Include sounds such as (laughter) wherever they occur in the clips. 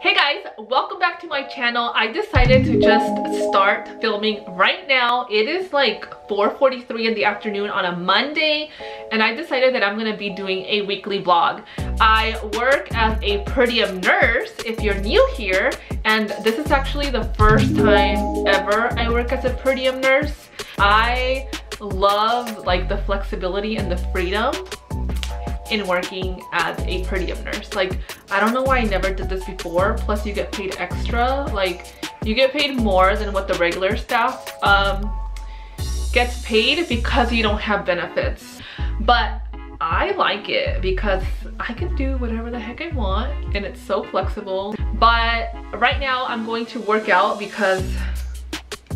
Hey guys, welcome back to my channel. I decided to just start filming right now. It is like 4.43 in the afternoon on a Monday and I decided that I'm going to be doing a weekly vlog. I work as a per diem nurse if you're new here and this is actually the first time ever I work as a per diem nurse. I love like the flexibility and the freedom in working as a per diem nurse. Like, I don't know why I never did this before. Plus you get paid extra. Like, you get paid more than what the regular staff um, gets paid because you don't have benefits. But I like it because I can do whatever the heck I want and it's so flexible. But right now I'm going to work out because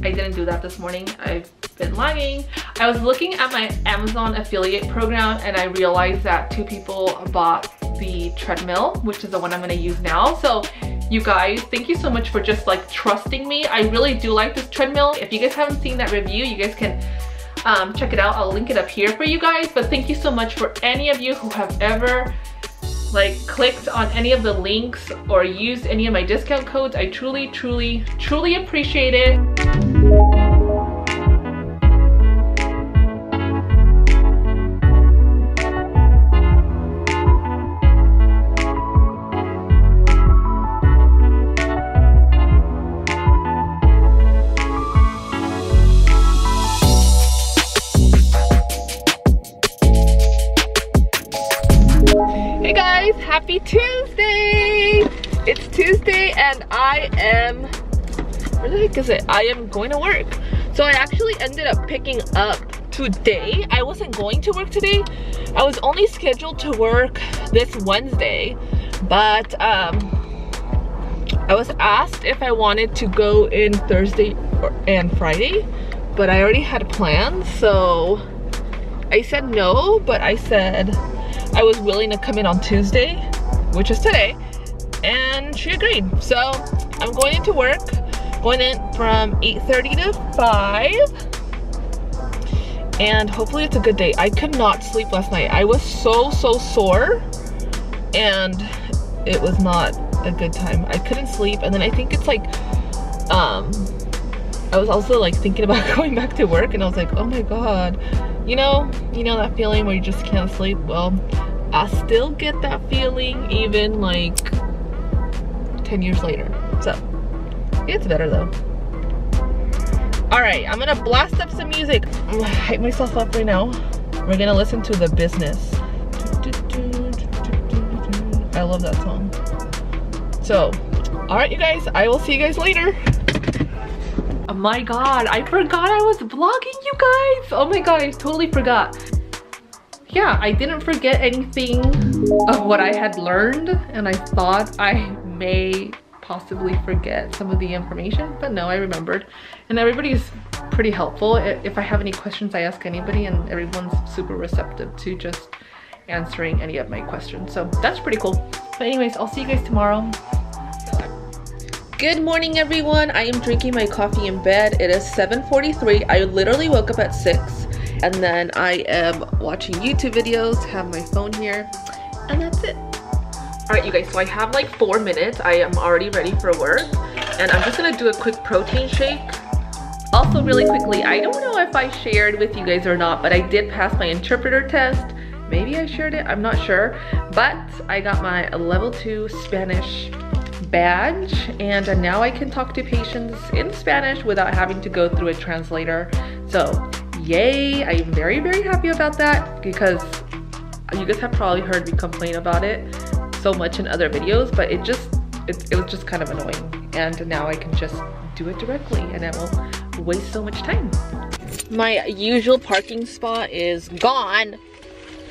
I didn't do that this morning. I've been lagging. I was looking at my Amazon affiliate program and I realized that two people bought the treadmill, which is the one I'm gonna use now. So you guys, thank you so much for just like trusting me. I really do like this treadmill. If you guys haven't seen that review, you guys can um, check it out. I'll link it up here for you guys. But thank you so much for any of you who have ever like clicked on any of the links or used any of my discount codes. I truly, truly, truly appreciate it. Where the heck is it? I am going to work. So I actually ended up picking up today. I wasn't going to work today. I was only scheduled to work this Wednesday, but um, I was asked if I wanted to go in Thursday and Friday, but I already had plans, so I said no, but I said I was willing to come in on Tuesday, which is today, and she agreed. So I'm going into work, going in from 8.30 to 5, and hopefully it's a good day. I could not sleep last night. I was so, so sore, and it was not a good time. I couldn't sleep, and then I think it's like, um, I was also like thinking about (laughs) going back to work, and I was like, oh my god, you know, you know that feeling where you just can't sleep? Well, I still get that feeling even like 10 years later. So, it's better though. Alright, I'm gonna blast up some music. Hype myself up right now. We're gonna listen to The Business. I love that song. So, alright you guys, I will see you guys later. Oh my god, I forgot I was vlogging you guys. Oh my god, I totally forgot yeah, I didn't forget anything of what I had learned and I thought I may possibly forget some of the information, but no, I remembered. And everybody's pretty helpful. If I have any questions, I ask anybody and everyone's super receptive to just answering any of my questions. So that's pretty cool. But anyways, I'll see you guys tomorrow. Good morning, everyone. I am drinking my coffee in bed. It is 7.43. I literally woke up at 6 and then I am watching YouTube videos, have my phone here, and that's it. All right, you guys, so I have like four minutes. I am already ready for work, and I'm just gonna do a quick protein shake. Also, really quickly, I don't know if I shared with you guys or not, but I did pass my interpreter test. Maybe I shared it, I'm not sure. But I got my level two Spanish badge and now I can talk to patients in Spanish without having to go through a translator. So yay i am very very happy about that because you guys have probably heard me complain about it so much in other videos but it just it, it was just kind of annoying. And now i can just do it directly and it won't waste so much time. My usual parking spot is gone.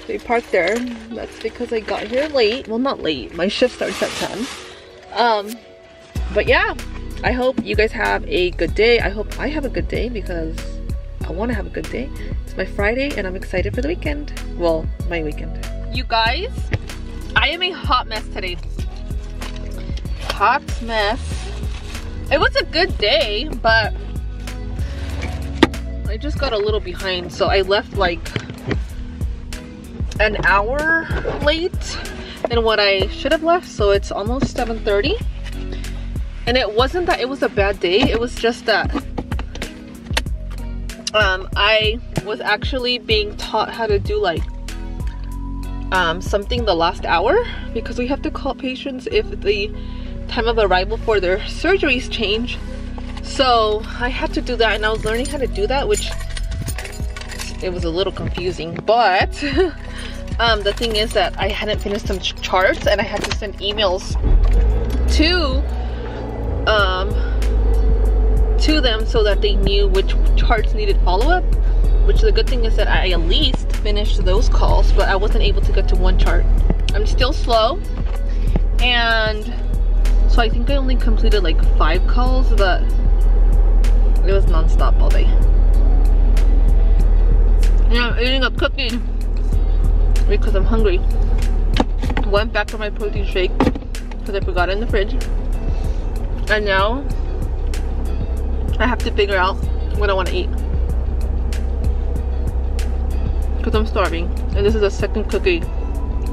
They parked there. That's because i got here late. Well not late. My shift starts at 10 um but yeah i hope you guys have a good day. I hope i have a good day because I want to have a good day. It's my Friday and I'm excited for the weekend. Well, my weekend. You guys, I am a hot mess today. Hot mess. It was a good day, but I just got a little behind. So I left like an hour late than what I should have left. So it's almost 7.30 And it wasn't that it was a bad day, it was just that um, I was actually being taught how to do like um, something the last hour because we have to call patients if the time of arrival for their surgeries change. So I had to do that and I was learning how to do that, which it was a little confusing, but (laughs) um, the thing is that I hadn't finished some ch charts and I had to send emails to um, to them so that they knew which charts needed follow-up which the good thing is that I at least finished those calls but I wasn't able to get to one chart. I'm still slow and so I think I only completed like five calls but it was non-stop all day. Yeah I'm eating a cookie because I'm hungry. Went back for my protein shake because I forgot it in the fridge. And now I have to figure out what I want to eat. Because I'm starving. And this is the second cookie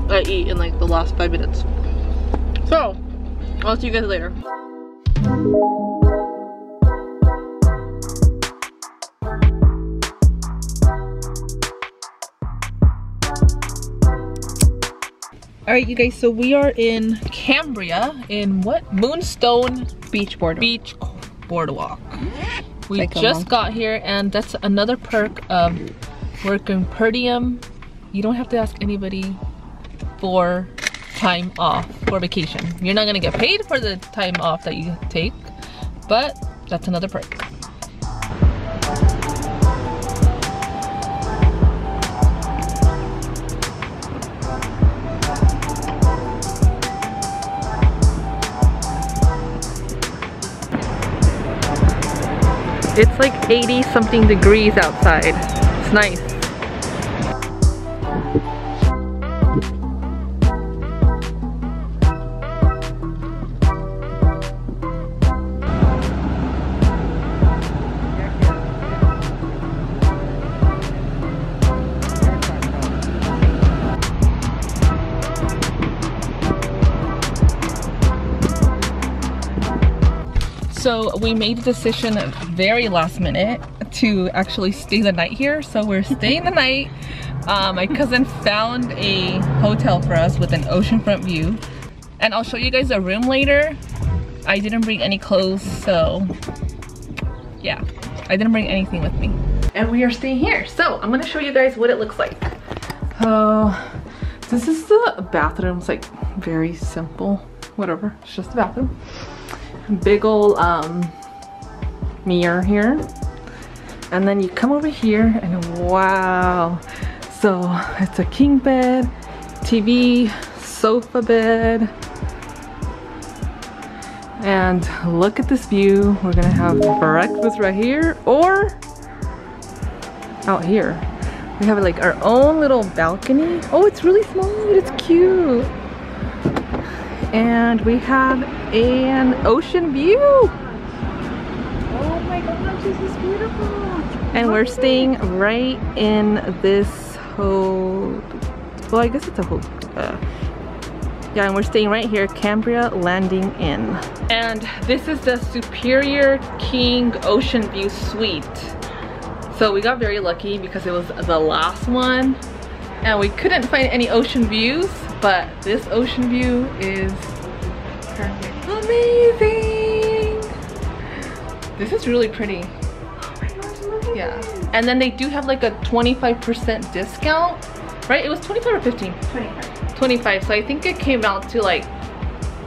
I eat in like the last five minutes. So, I'll see you guys later. Alright you guys, so we are in Cambria in what? Moonstone Beach Boardwalk. Beach Boardwalk. We just got here and that's another perk of working per diem. You don't have to ask anybody for time off for vacation. You're not gonna get paid for the time off that you take, but that's another perk. It's like 80 something degrees outside. It's nice. So we made the decision very last minute to actually stay the night here. So we're staying the night. Um, my cousin found a hotel for us with an oceanfront view. And I'll show you guys the room later. I didn't bring any clothes, so yeah. I didn't bring anything with me. And we are staying here. So I'm gonna show you guys what it looks like. Oh, this is the bathroom. It's like very simple, whatever. It's just a bathroom big old um, mirror here. And then you come over here and wow. So it's a king bed, TV, sofa bed. And look at this view. We're gonna have breakfast right here or out here. We have like our own little balcony. Oh, it's really small, it's cute. And we have an ocean view. Oh my gosh, this is beautiful. And we're staying right in this whole, Well, I guess it's a whole, Uh, yeah, and we're staying right here, Cambria Landing Inn. And this is the Superior King Ocean View Suite. So we got very lucky because it was the last one. And we couldn't find any ocean views, but this ocean view is perfect amazing. This is really pretty. Oh yeah. And then they do have like a 25% discount, right? It was 25 or 15? 25. 25. So I think it came out to like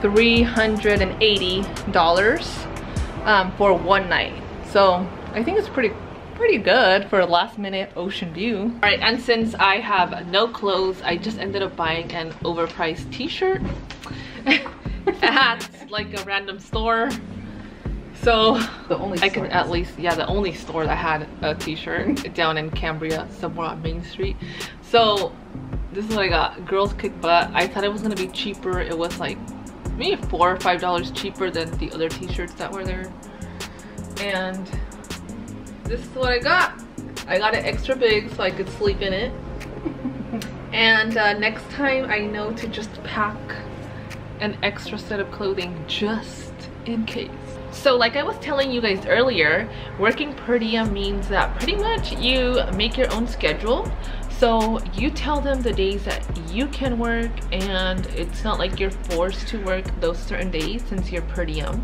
$380 um, for one night. So I think it's pretty pretty good for a last minute ocean view. All right, and since I have no clothes, I just ended up buying an overpriced t-shirt. At like a random store. So the only I can at least, yeah, the only store that had a t-shirt down in Cambria, somewhere on Main Street. So this is what I got, girls kick butt. I thought it was gonna be cheaper. It was like maybe four or five dollars cheaper than the other t-shirts that were there. And this is what I got. I got it extra big so I could sleep in it. (laughs) and uh, next time I know to just pack an extra set of clothing just in case. So like I was telling you guys earlier, working per diem means that pretty much you make your own schedule. So you tell them the days that you can work and it's not like you're forced to work those certain days since you're per diem.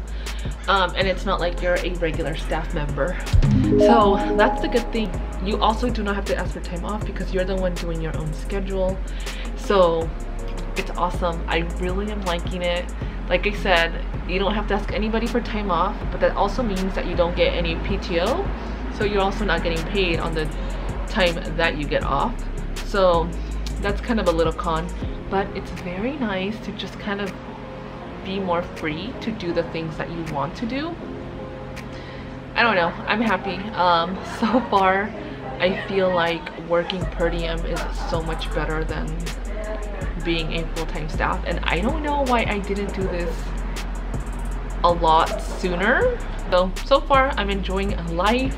Um, and it's not like you're a regular staff member. So that's the good thing. You also do not have to ask for time off because you're the one doing your own schedule. So it's awesome. I really am liking it. Like I said, you don't have to ask anybody for time off, but that also means that you don't get any PTO. So you're also not getting paid on the time that you get off. So that's kind of a little con, but it's very nice to just kind of be more free to do the things that you want to do. I don't know, I'm happy. Um, (laughs) so far, I feel like working per diem is so much better than being a full-time staff and I don't know why I didn't do this a lot sooner. So, so far I'm enjoying life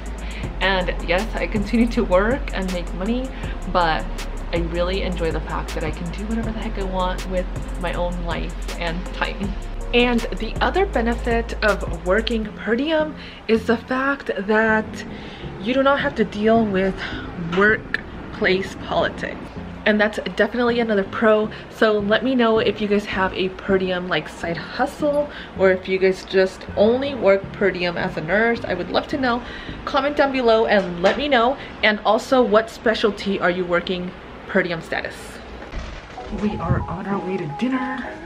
and yes, I continue to work and make money, but I really enjoy the fact that I can do whatever the heck I want with my own life and time. And the other benefit of working per diem is the fact that you do not have to deal with workplace politics and that's definitely another pro. So let me know if you guys have a per diem like side hustle or if you guys just only work per diem as a nurse. I would love to know. Comment down below and let me know. And also what specialty are you working per diem status? We are on our way to dinner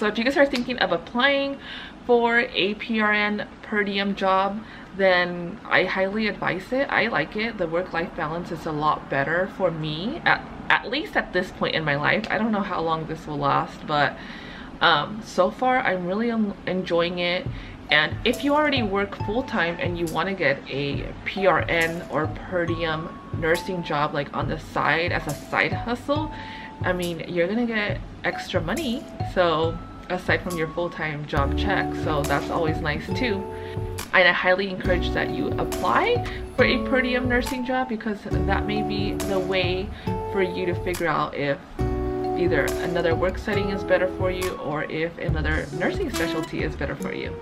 So if you guys are thinking of applying for a PRN per diem job, then I highly advise it. I like it. The work-life balance is a lot better for me, at, at least at this point in my life. I don't know how long this will last, but um, so far I'm really enjoying it. And if you already work full-time and you want to get a PRN or per diem nursing job like on the side as a side hustle, I mean, you're gonna get extra money. So aside from your full-time job check so that's always nice too and I highly encourage that you apply for a per diem nursing job because that may be the way for you to figure out if either another work setting is better for you or if another nursing specialty is better for you.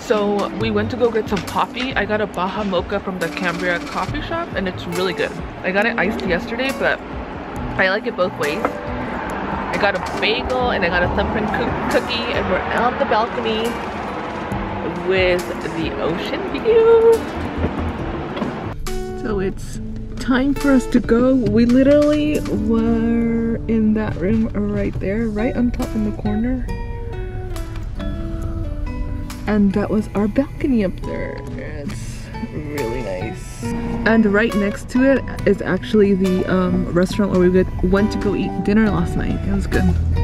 So we went to go get some coffee. I got a Baja Mocha from the Cambria coffee shop and it's really good. I got it iced yesterday but I like it both ways. Got a bagel and I got a thumbprint cookie and we're out the balcony with the ocean view. So it's time for us to go. We literally were in that room right there, right on top in the corner. And that was our balcony up there. It's really nice. And right next to it is actually the um, restaurant where we went to go eat dinner last night. It was good.